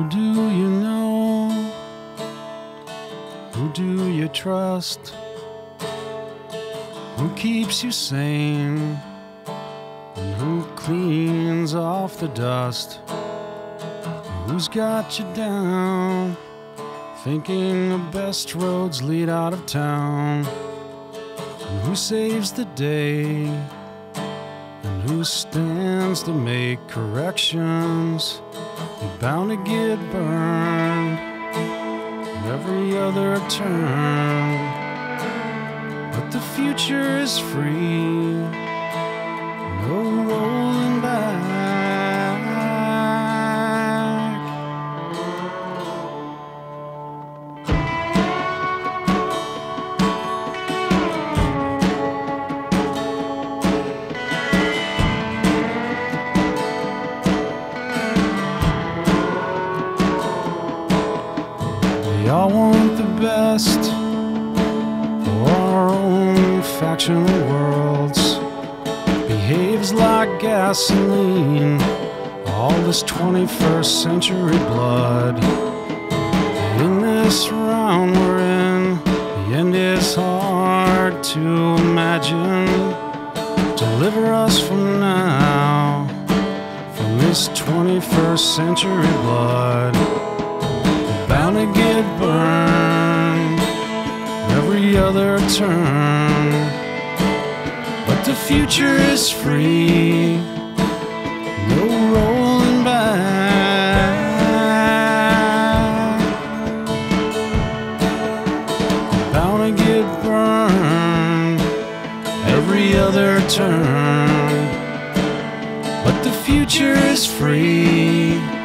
Who do you know? Who do you trust? Who keeps you sane? And who cleans off the dust? Who's got you down? Thinking the best roads lead out of town. And who saves the day? Who stands to make corrections? You're bound to get burned every other turn. But the future is free, want the best for our own factional worlds. Behaves like gasoline, all this 21st century blood. In this round we're in, the end is hard to imagine. Deliver us from now, from this 21st century blood every other turn. But the future is free, no rolling back. Bound to get burned every other turn. But the future is free